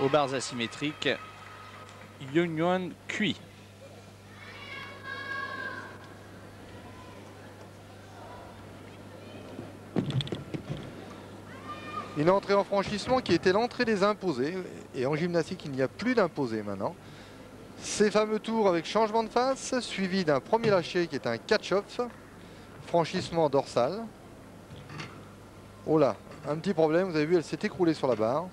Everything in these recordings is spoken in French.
aux barres asymétriques. Yuan Kui. Une entrée en franchissement qui était l'entrée des imposés. Et en gymnastique, il n'y a plus d'imposés maintenant. Ces fameux tours avec changement de face, suivi d'un premier lâcher qui est un catch-off. Franchissement dorsal. Oh là, un petit problème, vous avez vu, elle s'est écroulée sur la barre.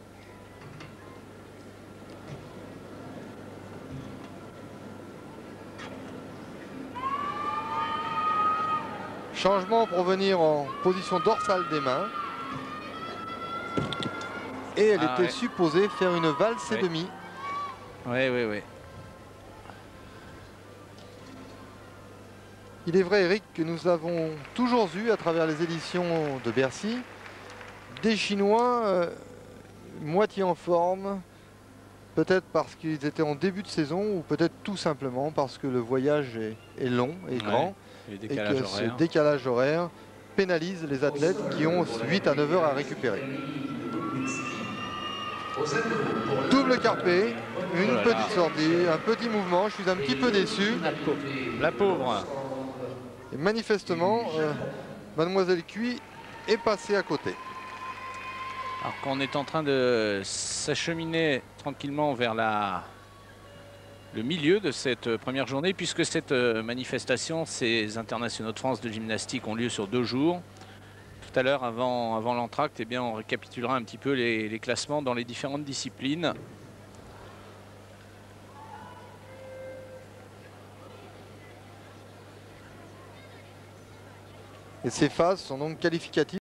Changement pour venir en position dorsale des mains. Et elle Ah était ouais. supposée faire une valse et Ouais. demi. Oui, oui, oui. Il est vrai, Eric, que nous avons toujours vu à travers les éditions de Bercy des Chinois euh, moitié en forme, peut-être parce qu'ils étaient en début de saison ou peut-être tout simplement parce que le voyage est, est long et Ouais, grand et que ce décalage horaire pénalise les athlètes qui ont 8 à 9 heures à récupérer. Double carpé, une petite sortie, un petit mouvement, je suis un petit peu déçu. La pauvre. La pauvre. Et manifestement, euh, Mademoiselle Cui est passée à côté. Alors qu'on est en train de s'acheminer tranquillement vers le milieu de cette euh, première journée, puisque cette euh, manifestation, ces internationaux de France de gymnastique ont lieu sur deux jours. Tout à l'heure, avant, avant l'entracte, eh on récapitulera un petit peu les, les classements dans les différentes disciplines. Et ces phases sont donc qualificatives.